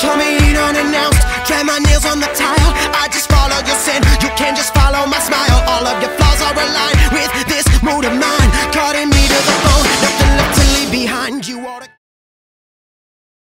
coming in unannounced. Drag my nails on the tile. I just follow your sin. You can just follow my smile. All of your flaws are aligned With this mood of mine. Cutting me to the bone. Nothing left to leave behind. You ought